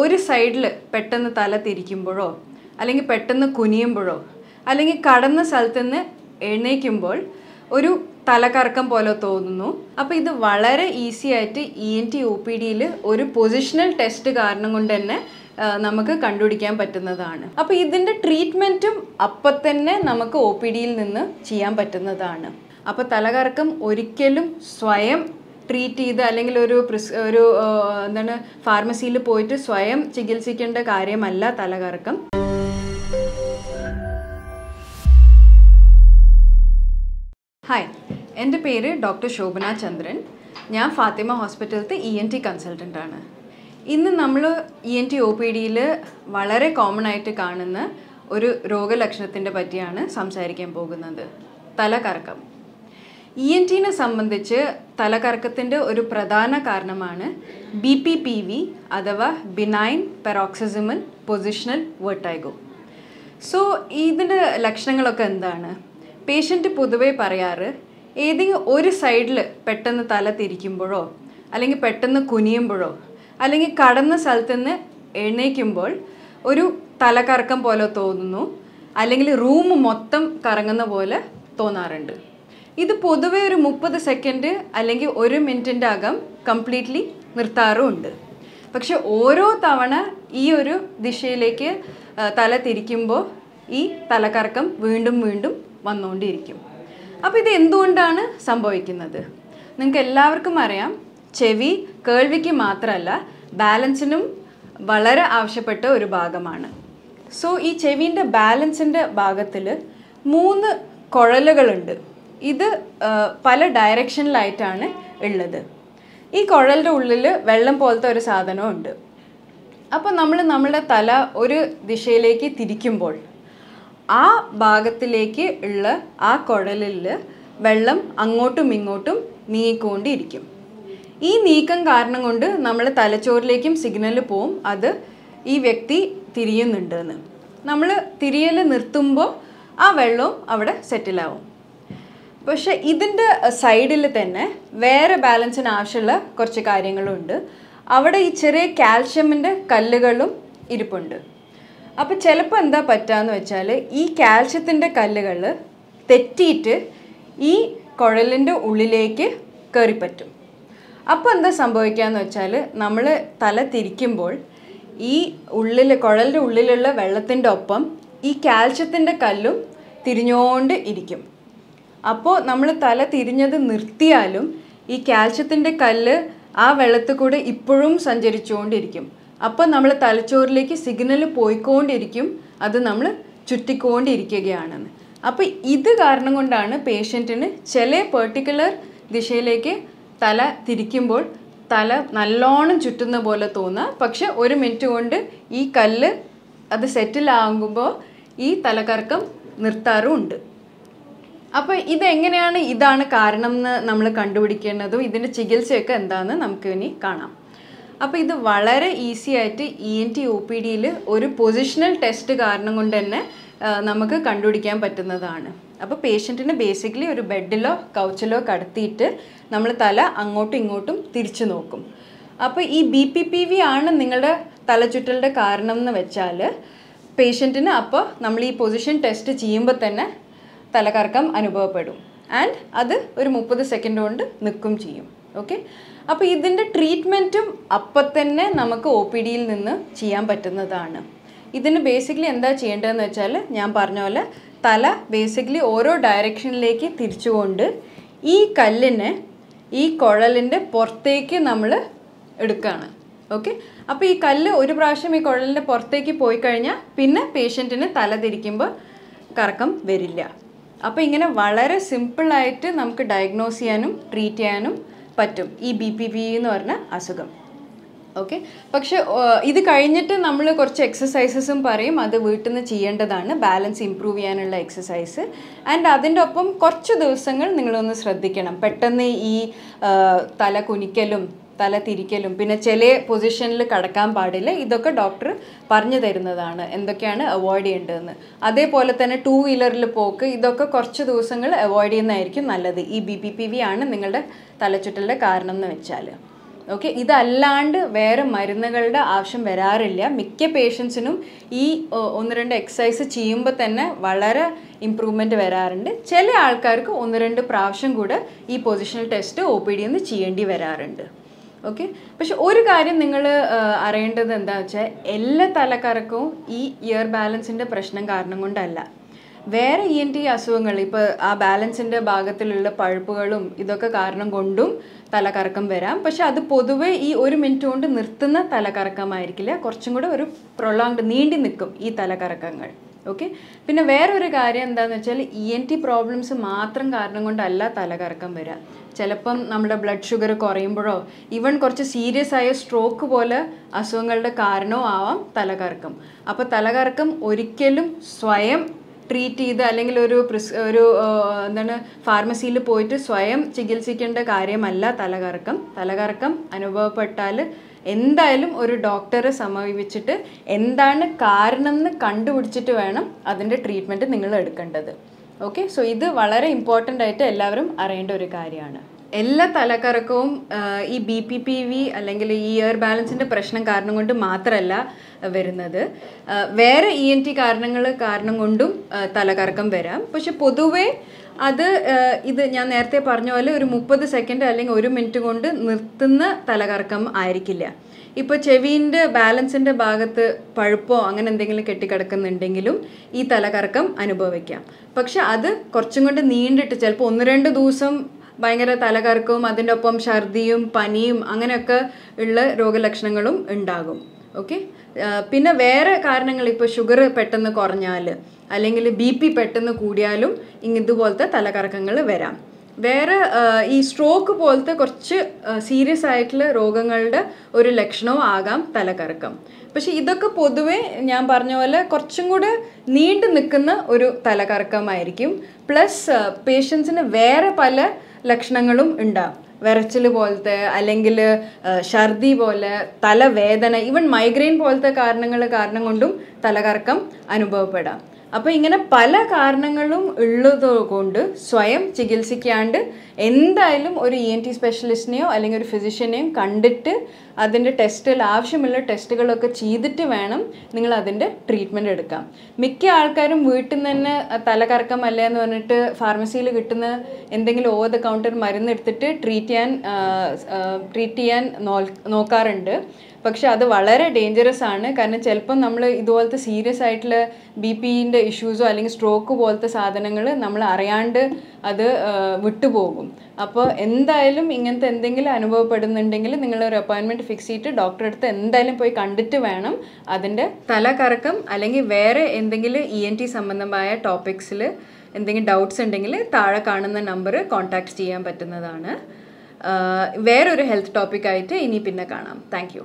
ഒരു സൈഡിൽ പെട്ടെന്ന് തല തിരിക്കുമ്പോഴോ അല്ലെങ്കിൽ പെട്ടെന്ന് കുനിയുമ്പോഴോ അല്ലെങ്കിൽ കടന്ന സ്ഥലത്ത് നിന്ന് എഴുന്നേൽക്കുമ്പോൾ ഒരു തലകറക്കം പോലെ തോന്നുന്നു. അപ്പോൾ ഇത് വളരെ ഈസി ആയിട്ട് E N T O P ഡിയിൽ ഒരു പൊസിഷണൽ ടെസ്റ്റ് കാരണം കൊണ്ട് തന്നെ നമുക്ക് കണ്ടുപിടിക്കാൻ പറ്റുന്നതാണ്. അപ്പോൾ ഇതിന്റെ ട്രീറ്റ്മെന്റും അപ്പം തന്നെ നമുക്ക് ഒ പി ഡിയിൽ നിന്ന് ചെയ്യാൻ പറ്റുന്നതാണ്. അപ്പോൾ തലകറക്കം ഒരിക്കലും സ്വയം ട്രീറ്റ് ചെയ്ത് അല്ലെങ്കിൽ ഒരു പ്രിസ് ഒരു എന്താണ് ഫാർമസിയിൽ പോയിട്ട് സ്വയം ചികിത്സിക്കേണ്ട കാര്യമല്ല തലകറക്കം. ഹായ് എന്റെ പേര് ഡോക്ടർ ശോഭന ചന്ദ്രൻ. ഞാൻ ഫാത്തിമ ഹോസ്പിറ്റലത്തെ ഇ എൻ ടി കൺസൾട്ടന്റ് ആണ്. ഇന്ന് നമ്മൾ E N T O P ഡിയിൽ വളരെ കോമൺ ആയിട്ട് കാണുന്ന ഒരു രോഗലക്ഷണത്തിന്റെ പറ്റിയാണ് സംസാരിക്കാൻ പോകുന്നത്. തലകറക്കം. ഇ എൻ ടിനെ സംബന്ധിച്ച് തലകറക്കത്തിന്റെ ഒരു പ്രധാന കാരണമാണ് ബി പി പി വി അഥവാ benign paroxysmal positional vertigo so ഇതിന്റെ ലക്ഷണങ്ങളൊക്കെ എന്താണ്? പേഷ്യന്റ് പൊതുവേ പറയാറ് ഏതെങ്കിലും ഒരു സൈഡിൽ പെട്ടെന്ന് തല തിരിക്കുമ്പോഴോ അല്ലെങ്കിൽ പെട്ടെന്ന് കുനിയുമ്പോഴോ അല്ലെങ്കിൽ കടന്ന സ്ഥലത്ത് നിന്ന് എഴുന്നേക്കുമ്പോൾ ഒരു തലകറക്കം പോലെ തോന്നുന്നു അല്ലെങ്കിൽ റൂം മൊത്തം കറങ്ങുന്ന പോലെ തോന്നാറുണ്ട്. ഇത് പൊതുവേ ഒരു മുപ്പത് സെക്കൻഡ് അല്ലെങ്കിൽ ഒരു മിനിറ്റിന്റെ അകം കംപ്ലീറ്റ്ലി നിർത്താറുമുണ്ട്. പക്ഷെ ഓരോ തവണ ഈ ഒരു ദിശയിലേക്ക് തല തിരിക്കുമ്പോൾ ഈ തലകറക്കം വീണ്ടും വീണ്ടും വന്നുകൊണ്ടിരിക്കും. അപ്പോൾ ഇത് എന്തുകൊണ്ടാണ് സംഭവിക്കുന്നത്? നിങ്ങൾക്ക് എല്ലാവർക്കും അറിയാം ചെവി കേൾവിക്ക് മാത്രമല്ല ബാലൻസിനും വളരെ ആവശ്യപ്പെട്ട ഒരു ഭാഗമാണ്. സോ ഈ ചെവിന്റെ ബാലൻസിന്റെ ഭാഗത്തിൽ മൂന്ന് കുഴലുകളുണ്ട്. ഇത് പല ഡയറക്ഷനിലായിട്ടാണ് ഉള്ളത്. ഈ കുഴലിന്റെ ഉള്ളിൽ വെള്ളം പോലത്തെ ഒരു സാധനമുണ്ട് അപ്പോൾ നമ്മൾ നമ്മുടെ തല ഒരു ദിശയിലേക്ക് തിരിക്കുമ്പോൾ ആ ഭാഗത്തിലേക്ക് ഉള്ള ആ കുഴലിൽ വെള്ളം അങ്ങോട്ടും ഇങ്ങോട്ടും നീങ്ങിക്കൊണ്ടിരിക്കും. ഈ നീക്കം കാരണം കൊണ്ട് നമ്മൾ തലച്ചോറിലേക്കും സിഗ്നൽ പോവും അത് ഈ വ്യക്തി തിരിയുന്നുണ്ടെന്ന്. നമ്മൾ തിരിയൽ നിർത്തുമ്പോൾ ആ വെള്ളവും അവിടെ സെറ്റിലാവും. പക്ഷെ ഇതിന്റെ സൈഡിൽ തന്നെ വേറെ ബാലൻസിന് ആവശ്യമുള്ള കുറച്ച് കാര്യങ്ങളുണ്ട്. അവിടെ ഈ ചെറിയ കാൽഷ്യമിന്റെ കല്ലുകളും ഇരിപ്പുണ്ട്. അപ്പോൾ ചിലപ്പോൾ എന്താ പറ്റാന്ന് വെച്ചാൽ ഈ കാൽഷ്യത്തിന്റെ കല്ലുകൾ തെറ്റിയിട്ട് ഈ കുഴലിന്റെ ഉള്ളിലേക്ക് കയറിപ്പറ്റും. അപ്പോൾ എന്താ സംഭവിക്കാന്ന് വെച്ചാൽ നമ്മൾ തല തിരിക്കുമ്പോൾ ഈ ഉള്ളിൽ കുഴലിന്റെ ഉള്ളിലുള്ള വെള്ളത്തിന്റെ ഒപ്പം ഈ കാൽഷ്യത്തിന്റെ കല്ലും തിരിഞ്ഞുകൊണ്ട് ഇരിക്കും. അപ്പോൾ നമ്മൾ തല തിരിഞ്ഞത് നിർത്തിയാലും ഈ കാൽഷ്യത്തിന്റെ കല്ല് ആ വെള്ളത്തിൽ കൂടെ ഇപ്പോഴും സഞ്ചരിച്ചുകൊണ്ടിരിക്കും. അപ്പോൾ നമ്മൾ തലച്ചോറിലേക്ക് സിഗ്നൽ പോയിക്കൊണ്ടിരിക്കും. അത് നമ്മൾ ചുറ്റിക്കൊണ്ടിരിക്കുകയാണെന്ന്. അപ്പോൾ ഇത് കാരണം കൊണ്ടാണ് പേഷ്യന്റിന് ചില പെർട്ടിക്കുലർ ദിശയിലേക്ക് തല തിരിക്കുമ്പോൾ തല നല്ലോണം ചുറ്റുന്ന പോലെ തോന്നുക പക്ഷെ ഒരു മിനിറ്റ് കൊണ്ട് ഈ കല്ല് അത് സെറ്റിലാകുമ്പോൾ ഈ തലകറക്കം നിർത്താറുമുണ്ട് അപ്പോൾ ഇതെങ്ങനെയാണ് ഇതാണ് കാരണം എന്ന് നമ്മൾ കണ്ടുപിടിക്കേണ്ടതും ഇതിന്റെ ചികിത്സയൊക്കെ എന്താണെന്ന് നമുക്ക് ഇനി കാണാം. അപ്പോൾ ഇത് വളരെ ഈസി ആയിട്ട് E N T O P ഡിയിൽ ഒരു പൊസിഷണൽ ടെസ്റ്റ് കാരണം കൊണ്ട് തന്നെ നമുക്ക് കണ്ടുപിടിക്കാൻ പറ്റുന്നതാണ്. അപ്പോൾ പേഷ്യന്റിന് ബേസിക്കലി ഒരു ബെഡിലോ കൗച്ചിലോ കടത്തിയിട്ട് നമ്മൾ തല അങ്ങോട്ടും ഇങ്ങോട്ടും തിരിച്ചു നോക്കും. അപ്പോൾ ഈ ബി പി പി വി ആണ് നിങ്ങളുടെ തലചുറ്റലിന്റെ കാരണം എന്ന് വെച്ചാൽ പേഷ്യന്റിന് അപ്പോൾ നമ്മൾ ഈ പൊസിഷൻ ടെസ്റ്റ് ചെയ്യുമ്പോൾ തന്നെ തലകറക്കം അനുഭവപ്പെടും. ആൻഡ് അത് ഒരു മുപ്പത് സെക്കൻഡ് കൊണ്ട് നിൽക്കും ചെയ്യും. ഓക്കെ അപ്പോൾ ഇതിന്റെ ട്രീറ്റ്മെന്റും അപ്പം തന്നെ നമുക്ക് ഒ പി ഡിയിൽ നിന്ന് ചെയ്യാൻ പറ്റുന്നതാണ്. ഇതിന് ബേസിക്കലി എന്താ ചെയ്യേണ്ടതെന്ന് വെച്ചാൽ ഞാൻ പറഞ്ഞ പോലെ തല ബേസിക്കലി ഓരോ ഡയറക്ഷനിലേക്ക് തിരിച്ചുകൊണ്ട് ഈ കല്ലിനെ ഈ കുഴലിന്റെ പുറത്തേക്ക് നമ്മൾ എടുക്കുകയാണ് ഓക്കെ അപ്പോൾ ഈ കല്ല് ഒരു പ്രാവശ്യം ഈ കുഴലിന്റെ പുറത്തേക്ക് പോയി കഴിഞ്ഞാൽ പിന്നെ പേഷ്യന്റിന് തല തിരിക്കുമ്പോൾ കറക്കം വരില്ല. അപ്പോൾ ഇങ്ങനെ വളരെ സിമ്പിളായിട്ട് നമുക്ക് ഡയഗ്നോസ് ചെയ്യാനും ട്രീറ്റ് ചെയ്യാനും പറ്റും ഈ ബി പി പി എന്ന് പറഞ്ഞ അസുഖം. ഓക്കെ പക്ഷെ ഇത് കഴിഞ്ഞിട്ട് നമ്മൾ കുറച്ച് എക്സസൈസസും പറയും. അത് വീട്ടിൽ നിന്ന് ചെയ്യേണ്ടതാണ്. ബാലൻസ് ഇമ്പ്രൂവ് ചെയ്യാനുള്ള എക്സസൈസ് ആൻഡ് അതിന്റെ ഒപ്പം കുറച്ച് ദിവസങ്ങൾ നിങ്ങളൊന്ന് ശ്രദ്ധിക്കണം. പെട്ടെന്ന് ഈ തല കുനിക്കലും തല തിരിക്കലും പിന്നെ ചില പൊസിഷനിൽ കടക്കാൻ പാടില്ല. ഇതൊക്കെ ഡോക്ടർ പറഞ്ഞു തരുന്നതാണ്. എന്തൊക്കെയാണ് അവോയ്ഡ് ചെയ്യേണ്ടതെന്ന്. അതേപോലെ തന്നെ ടൂ വീലറിൽ പോക്ക് ഇതൊക്കെ കുറച്ച് ദിവസങ്ങൾ അവോയ്ഡ് ചെയ്യുന്നതായിരിക്കും നല്ലത്. ഈ ബി പി പി വി ആണ് നിങ്ങളുടെ തലച്ചുറ്റലിന്റെ കാരണം എന്ന് വെച്ചാൽ ഓക്കെ ഇതല്ലാണ്ട് വേറെ മരുന്നുകളുടെ ആവശ്യം വരാറില്ല. മിക്ക പേഷ്യൻസിനും ഈ ഒന്ന് രണ്ട് എക്സസൈസ് ചെയ്യുമ്പോൾ തന്നെ വളരെ ഇമ്പ്രൂവ്മെന്റ് വരാറുണ്ട്. ചില ആൾക്കാർക്ക് ഒന്ന് രണ്ട് പ്രാവശ്യം കൂടെ ഈ positional test O P D ഒന്ന് ചെയ്യേണ്ടി വരാറുണ്ട്. ഓക്കെ പക്ഷെ ഒരു കാര്യം നിങ്ങൾ അറിയേണ്ടത് എന്താ വെച്ചാൽ എല്ലാ തലക്കറക്കും ഈ ഇയർ ബാലൻസിന്റെ പ്രശ്നം കാരണം കൊണ്ടല്ല. വേറെ ഇ എൻ ടി അസുഖങ്ങൾ ഇപ്പോൾ ആ ബാലൻസിന്റെ ഭാഗത്തിലുള്ള പഴുപ്പുകളും ഇതൊക്കെ കാരണം കൊണ്ടും തലകറക്കം വരാം. പക്ഷെ അത് പൊതുവേ ഈ ഒരു മിനിറ്റ് കൊണ്ട് നിർത്തുന്ന തലകറക്കമായിരിക്കില്ല കുറച്ചും കൂടെ ഒരു പ്രൊളോങ്ഡ് നീണ്ടി നിൽക്കും ഈ തലകറക്കങ്ങൾ ഓക്കെ പിന്നെ വേറൊരു കാര്യം എന്താണെന്ന് വെച്ചാൽ ഇ എൻ ടി പ്രോബ്ലംസ് മാത്രം കാരണം കൊണ്ടല്ല തലകറക്കം വരിക ചിലപ്പം നമ്മുടെ ബ്ലഡ് ഷുഗർ കുറയുമ്പോഴോ ഈവൻ കുറച്ച് സീരിയസ് ആയ സ്ട്രോക്ക് പോലെ അസുഖങ്ങളുടെ കാരണവും ആവാം തലകറക്കം. അപ്പോൾ തലകറക്കം ഒരിക്കലും സ്വയം ട്രീറ്റ് ചെയ്ത് അല്ലെങ്കിൽ ഒരു പ്രിസ് ഒരു എന്താണ് ഫാർമസിയിൽ പോയിട്ട് സ്വയം ചികിത്സിക്കേണ്ട കാര്യമല്ല തലകറക്കം. തലകറക്കം അനുഭവപ്പെട്ടാൽ എന്തായാലും ഒരു ഡോക്ടറെ സമീപിച്ചിട്ട് എന്താണ് കാരണം എന്ന് കണ്ടുപിടിച്ചിട്ട് വേണം അതിന്റെ ട്രീറ്റ്മെന്റ് നിങ്ങൾ എടുക്കേണ്ടത്. ഓക്കെ സോ ഇത് വളരെ ഇമ്പോർട്ടന്റ് ആയിട്ട് എല്ലാവരും അറിയേണ്ട ഒരു കാര്യമാണ്. എല്ലാ തലക്കറക്കവും ഈ ബി പി പി വി അല്ലെങ്കിൽ ഈ ഇയർ ബാലൻസിന്റെ പ്രശ്നം കാരണം കൊണ്ട് മാത്രമല്ല വരുന്നത്. വേറെ ഇ എൻ ടി കാരണങ്ങൾ കാരണം കൊണ്ടും തലകറക്കം വരാം. പക്ഷെ പൊതുവേ അത് ഇത് ഞാൻ നേരത്തെ പറഞ്ഞ പോലെ ഒരു മുപ്പത് സെക്കൻഡ് അല്ലെങ്കിൽ ഒരു മിനിറ്റ് കൊണ്ട് നിർത്തുന്ന തലകറക്കം ആയിരിക്കില്ല. ഇപ്പോൾ ചെവീന്റെ ബാലൻസിന്റെ ഭാഗത്ത് പഴുപ്പോ അങ്ങനെ എന്തെങ്കിലും കെട്ടിക്കിടക്കുന്നുണ്ടെങ്കിലും ഈ തലകറക്കം അനുഭവിക്കാം. പക്ഷെ അത് കുറച്ചും കൊണ്ട് നീണ്ടിട്ട് ചിലപ്പോൾ ഒന്ന് രണ്ട് ദിവസം ഭയങ്കര തലകറക്കവും അതിന്റെ ഒപ്പം ഛർദിയും പനിയും അങ്ങനെയൊക്കെ ഉള്ള രോഗലക്ഷണങ്ങളും ഉണ്ടാകും. ഓക്കെ? പിന്നെ വേറെ കാരണങ്ങൾ ഇപ്പോൾ ഷുഗർ പെട്ടെന്ന് കുറഞ്ഞാൽ അല്ലെങ്കിൽ ബി പി പെട്ടെന്ന് കൂടിയാലും ഇതുപോലത്തെ തലകറക്കങ്ങൾ വരാം. വേറെ ഈ സ്ട്രോക്ക് പോലത്തെ കുറച്ച് സീരിയസ് ആയിട്ടുള്ള രോഗങ്ങളുടെ ഒരു ലക്ഷണവും ആകാം തലകറക്കം. പക്ഷെ ഇതൊക്കെ പൊതുവെ ഞാൻ പറഞ്ഞ പോലെ കുറച്ചും കൂടെ നീണ്ടു നിൽക്കുന്ന ഒരു തലകറക്കമായിരിക്കും. പ്ലസ് പേഷ്യൻസിന് വേറെ പല ലക്ഷണങ്ങളും ഉണ്ടാകും വിറച്ചിൽ പോലത്തെ അല്ലെങ്കിൽ ഛർദി പോലെ തലവേദന ഈവൻ മൈഗ്രെയിൻ പോലത്തെ കാരണങ്ങൾ കാരണം കൊണ്ടും തലകറക്കം അനുഭവപ്പെടാം. അപ്പോൾ ഇങ്ങനെ പല കാരണങ്ങളും ഉള്ളത് കൊണ്ട് സ്വയം ചികിത്സിക്കാണ്ട് എന്തായാലും ഒരു ഇ എൻ ടി സ്പെഷ്യലിസ്റ്റിനെയോ അല്ലെങ്കിൽ ഒരു ഫിസിഷ്യനെയും കണ്ടിട്ട് അതിന്റെ ടെസ്റ്റിൽ ആവശ്യമുള്ള ടെസ്റ്റുകളൊക്കെ ചെയ്തിട്ട് വേണം നിങ്ങൾ അതിന്റെ ട്രീറ്റ്മെന്റ് എടുക്കാം മിക്ക ആൾക്കാരും വീട്ടിൽ നിന്ന് തന്നെ തലകറക്കം അല്ലേ എന്ന് പറഞ്ഞിട്ട് ഫാർമസിയിൽ കിട്ടുന്ന എന്തെങ്കിലും ഓവർ ദ കൗണ്ടർ മരുന്ന് എടുത്തിട്ട് ട്രീറ്റ് ചെയ്യാൻ ട്രീറ്റ് ചെയ്യാൻ നോക്കാറുണ്ട്. പക്ഷെ അത് വളരെ ഡേഞ്ചറസ് ആണ്. കാരണം ചിലപ്പം നമ്മൾ ഇതുപോലത്തെ സീരിയസ് ആയിട്ടുള്ള ബി പിന്റെ ഇഷ്യൂസോ അല്ലെങ്കിൽ സ്ട്രോക്ക് പോലത്തെ സാധനങ്ങൾ നമ്മൾ അറിയാണ്ട് അത് വിട്ടുപോകും. അപ്പോൾ എന്തായാലും ഇങ്ങനത്തെ എന്തെങ്കിലും അനുഭവപ്പെടുന്നുണ്ടെങ്കിൽ നിങ്ങൾ ഒരു അപ്പോയിൻമെന്റ് ഫിക്സ് ചെയ്തിട്ട് ഡോക്ടറെ അടുത്ത് എന്തായാലും പോയി കണ്ടിട്ട് വേണം അതിന്റെ തലകറക്കം അല്ലെങ്കിൽ വേറെ എന്തെങ്കിലും ഇ എൻ ടി സംബന്ധമായ ടോപ്പിക്സിൽ എന്തെങ്കിലും ഡൗട്ട്സ് ഉണ്ടെങ്കിൽ താഴെ കാണുന്ന നമ്പർ കോൺടാക്ട് ചെയ്യാൻ പറ്റുന്നതാണ്. വേറൊരു ഹെൽത്ത് ടോപ്പിക്കായിട്ട് ഇനി പിന്നെ കാണാം. താങ്ക്